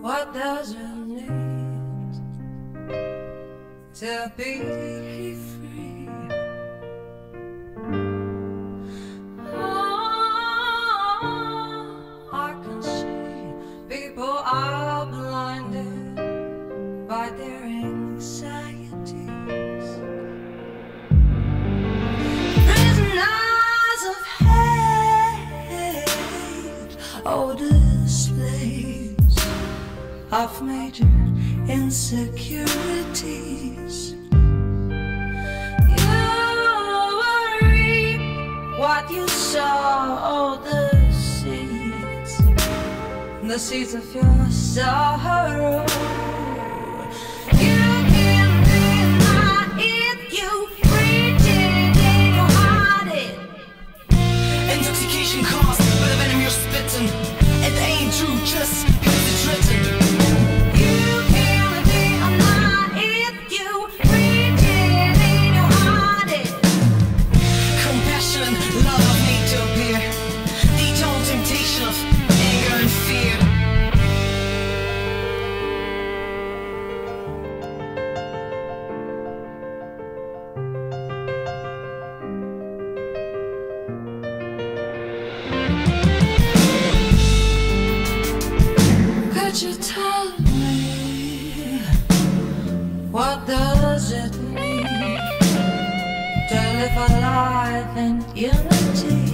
What does it need to be free? Oh, I can see people are blinded by their anxieties. Of major insecurities. You reap what you sow, the seeds, the seeds of your sorrow. Intoxication caused by the venom you're spitting. It ain't true, just because it's written. live a life in unity.